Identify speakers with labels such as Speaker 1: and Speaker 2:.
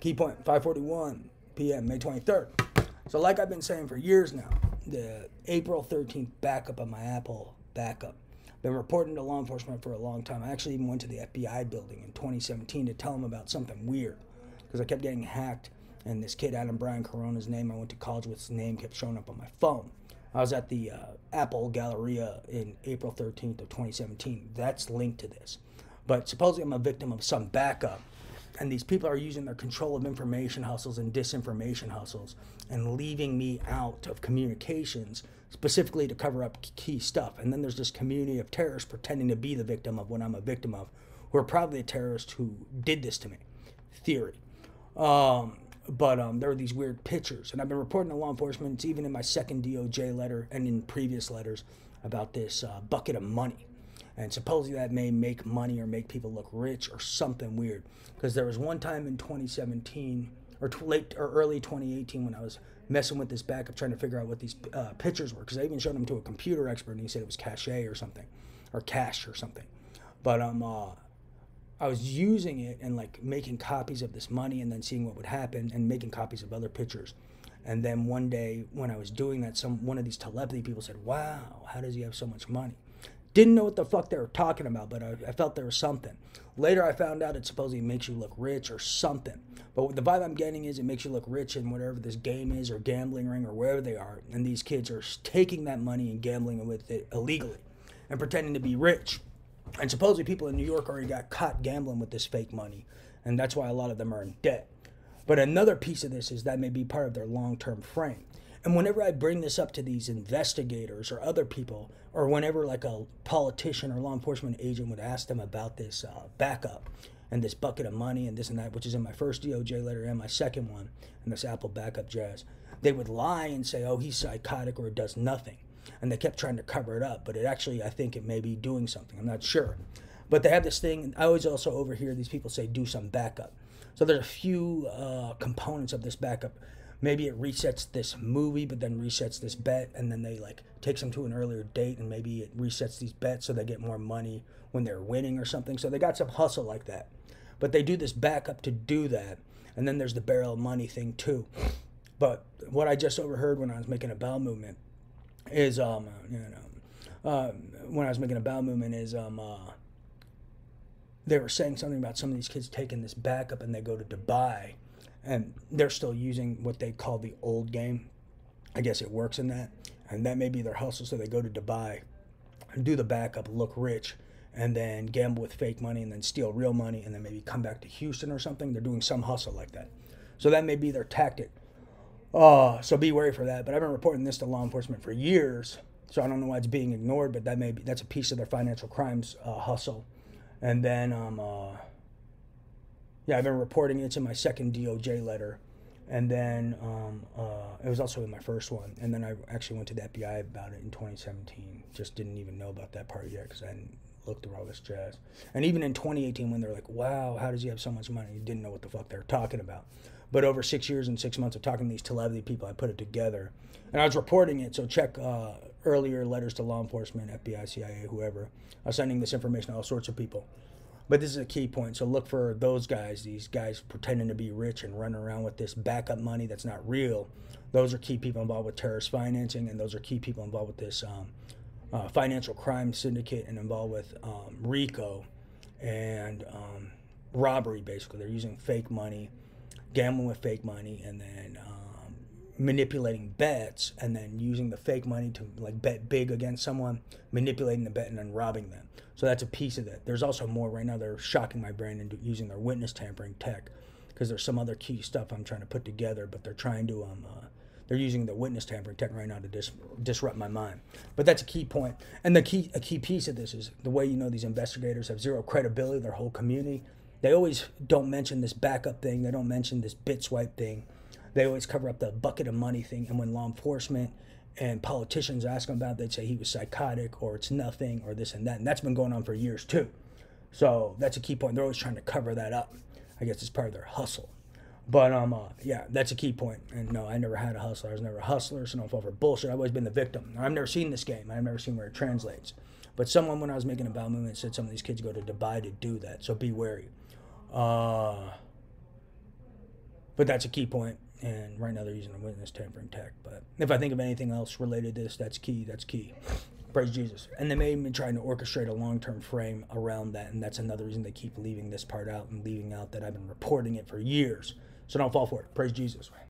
Speaker 1: Key point 5:41 p.m. May 23rd. So, like I've been saying for years now, the April 13th backup of my Apple backup. Been reporting to law enforcement for a long time. I actually even went to the FBI building in 2017 to tell them about something weird because I kept getting hacked. And this kid, Adam Brian Corona's name, I went to college with, his name kept showing up on my phone. I was at the uh, Apple Galleria in April 13th of 2017. That's linked to this. But supposedly I'm a victim of some backup and these people are using their control of information hustles and disinformation hustles and leaving me out of communications specifically to cover up key stuff. And then there's this community of terrorists pretending to be the victim of what I'm a victim of, who are probably a terrorist who did this to me. Theory. Um, but um, there are these weird pictures, and I've been reporting to law enforcement. Even in my second DOJ letter and in previous letters about this uh, bucket of money and supposedly that may make money or make people look rich or something weird. Because there was one time in 2017 or late or early 2018 when I was messing with this backup trying to figure out what these uh, pictures were. Because I even showed them to a computer expert and he said it was cache or something, or cash or something. But um, uh, I was using it and like making copies of this money and then seeing what would happen and making copies of other pictures. And then one day when I was doing that, some one of these telepathy people said, "Wow, how does he have so much money?" Didn't know what the fuck they were talking about, but I, I, felt there was something. Later, I found out it supposedly makes you look rich or something. But the vibe I'm getting is it makes you look rich in whatever this game is or gambling ring or wherever they are. And these kids are taking that money and gambling with it illegally and pretending to be rich. And supposedly, people in New York already got caught gambling with this fake money. And that's why a lot of them are in debt. But another piece of this is that may be part of their long term frame. And whenever I bring this up to these investigators or other people, or whenever like a politician or law enforcement agent would ask them about this uh, backup and this bucket of money and this and that, which is in my first DOJ letter and my second one, and this Apple backup jazz, they would lie and say, oh, he's psychotic or it does nothing. And they kept trying to cover it up, but it actually, I think it may be doing something. I'm not sure. But they have this thing, I always also overhear these people say, do some backup. So there's a few uh, components of this backup maybe it resets this movie, but then resets this bet, and then they like takes them to an earlier date, and maybe it resets these bets so they get more money when they're winning or something. So they got some hustle like that, but they do this backup to do that, and then there's the barrel of money thing too. But what I just overheard when I was making a bowel movement is um you know uh, when I was making a bowel movement is um uh, they were saying something about some of these kids taking this backup and they go to Dubai and they're still using what they call the old game. I guess it works in that, and that may be their hustle. So they go to Dubai and do the backup, look rich, and then gamble with fake money, and then steal real money, and then maybe come back to Houston or something. They're doing some hustle like that. So that may be their tactic. Uh, so be wary for that. But I've been reporting this to law enforcement for years, so I don't know why it's being ignored. But that may be that's a piece of their financial crimes uh, hustle. And then um, uh, yeah, I've been reporting it. in my second DOJ letter. And then um, uh, it was also in my first one. And then I actually went to the FBI about it in 2017. Just didn't even know about that part yet because I hadn't looked through all this jazz. And even in 2018, when they're like, wow, how does he have so much money? You didn't know what the fuck they were talking about. But over six years and six months of talking to these telepathy people, I put it together. And I was reporting it. So check uh, earlier letters to law enforcement, FBI, CIA, whoever. I was sending this information to all sorts of people. But this is a key point. So look for those guys, these guys pretending to be rich and running around with this backup money that's not real. Those are key people involved with terrorist financing, and those are key people involved with this um, uh, financial crime syndicate and involved with um, RICO and um, robbery, basically. They're using fake money, gambling with fake money, and then um, manipulating bets, and then using the fake money to like bet big against someone, manipulating the bet, and then robbing them. So that's a piece of it. There's also more right now. They're shocking my brain and using their witness tampering tech because there's some other key stuff I'm trying to put together, but they're trying to um, uh, they're using the witness tampering tech right now to dis- disrupt my mind. But that's a key point. And the key a key piece of this is the way you know these investigators have zero credibility. Their whole community. They always don't mention this backup thing. They don't mention this bit swipe thing. They always cover up the bucket of money thing. And when law enforcement and politicians ask him about it, they'd say he was psychotic or it's nothing or this and that. And that's been going on for years too. So that's a key point. They're always trying to cover that up. I guess it's part of their hustle. But um, uh, yeah, that's a key point. And no, I never had a hustler. I was never a hustler, so don't fall for bullshit. I've always been the victim. I've never seen this game. I've never seen where it translates. But someone, when I was making a bowel movement, said some of these kids go to Dubai to do that. So be wary. Uh, But that's a key point, and right now they're using a witness tampering tech. But if I think of anything else related to this, that's key. That's key. Praise Jesus. And they may been trying to orchestrate a long term frame around that, and that's another reason they keep leaving this part out and leaving out that I've been reporting it for years. So don't fall for it. Praise Jesus.